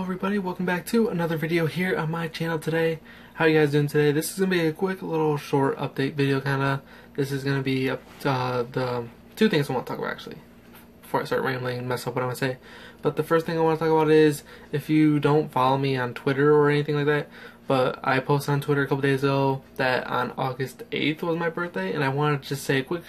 everybody, welcome back to another video here on my channel today. How you guys doing today? This is going to be a quick little short update video kinda. This is going to be uh, the two things I want to talk about actually before I start rambling and mess up what I want to say. But the first thing I want to talk about is if you don't follow me on Twitter or anything like that, but I posted on Twitter a couple days ago that on August 8th was my birthday, and I wanted to just say a quick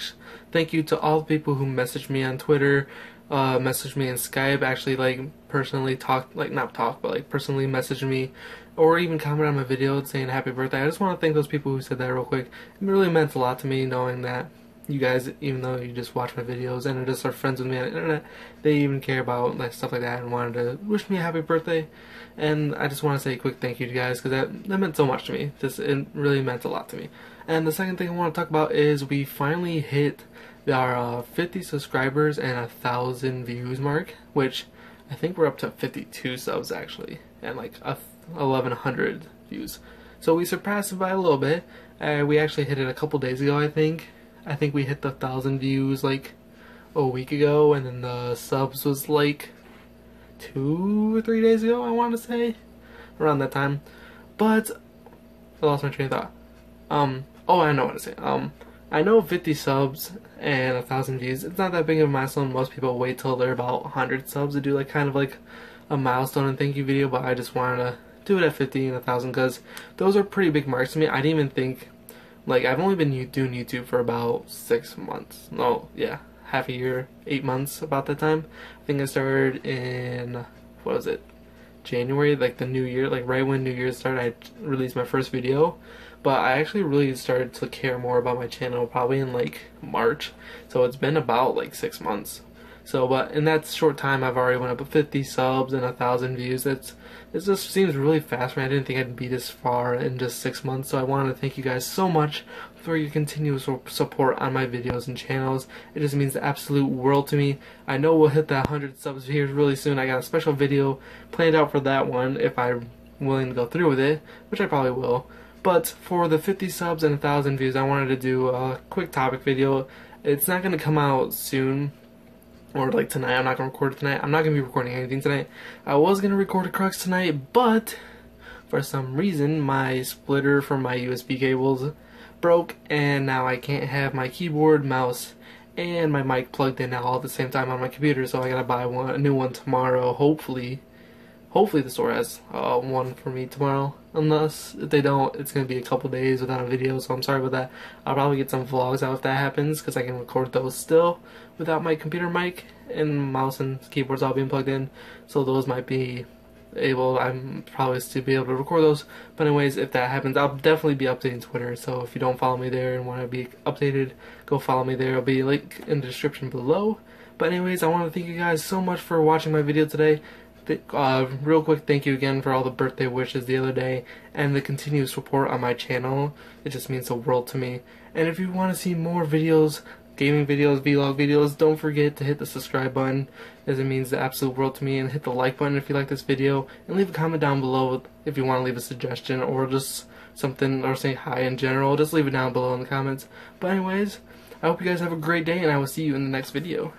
thank you to all the people who messaged me on Twitter, uh, messaged me in Skype, actually like personally talk, like not talk, but like personally messaged me, or even comment on my video saying happy birthday. I just want to thank those people who said that real quick. It really meant a lot to me knowing that you guys, even though you just watch my videos and are just are friends with me on the internet, they even care about like stuff like that and wanted to wish me a happy birthday. And I just want to say a quick thank you to you guys because that, that meant so much to me. This it really meant a lot to me. And the second thing I want to talk about is we finally hit our uh, 50 subscribers and a thousand views mark, which I think we're up to 52 subs actually, and like a 1100 views. So we surpassed it by a little bit. Uh, we actually hit it a couple days ago, I think. I think we hit the thousand views like a week ago, and then the subs was like two or three days ago. I want to say around that time, but I lost my train of thought. Um. Oh, I know what to say. Um. I know 50 subs and a thousand views. It's not that big of a milestone. Most people wait till they're about 100 subs to do like kind of like a milestone and thank you video. But I just wanted to do it at 50 and a thousand because those are pretty big marks to me. I didn't even think like I've only been doing YouTube for about six months. No, yeah, half a year, eight months about that time. I think I started in what was it? January, like the new year, like right when New Year started, I released my first video. But I actually really started to care more about my channel probably in like March. So it's been about like six months. So, but in that short time, I've already went up 50 subs and a thousand views. It's it just seems really fast. Man, I didn't think I'd be this far in just six months. So I wanted to thank you guys so much for your continuous support on my videos and channels. It just means the absolute world to me. I know we'll hit that 100 subs here really soon. I got a special video planned out for that one if I'm willing to go through with it, which I probably will. But for the 50 subs and 1,000 views, I wanted to do a quick topic video. It's not going to come out soon, or like tonight. I'm not to record tonight. I'm not to be recording anything tonight. I was to record a crux tonight, but for some reason, my splitter for my USB cables broke, and now I can't have my keyboard, mouse, and my mic plugged in all at the same time on my computer, so I gotta buy one, a new one tomorrow, hopefully. Hopefully the store has uh, one for me tomorrow. Unless if they don't, it's gonna be a couple days without a video. So I'm sorry about that. I'll probably get some vlogs out if that happens because I can record those still without my computer mic and mouse and keyboards all being plugged in. So those might be able. I'm probably still be able to record those. But anyways, if that happens, I'll definitely be updating Twitter. So if you don't follow me there and want to be updated, go follow me there. I'll be link in the description below. But anyways, I want to thank you guys so much for watching my video today. Uh, real quick, thank you again for all the birthday wishes the other day and the continued support on my channel. It just means the world to me. And if you want to see more videos, gaming videos, vlog videos, don't forget to hit the subscribe button as it means the absolute world to me and hit the like button if you like this video and leave a comment down below if you want to leave a suggestion or just something or say hi in general. Just leave it down below in the comments. But anyways, I hope you guys have a great day and I will see you in the next video.